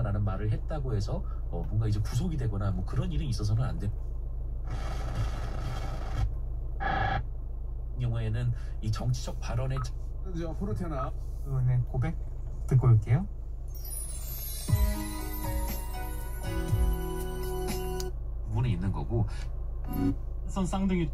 라는 말을 했다고 해서 어, 뭔가 이제 구속이 되거나 뭐 그런 일은 있어서는 안 돼. 경우에는 이 정치적 발언에 저 포르테나 의원의 고백 듣고 올게요. 부분이 있는 거고 선 쌍둥이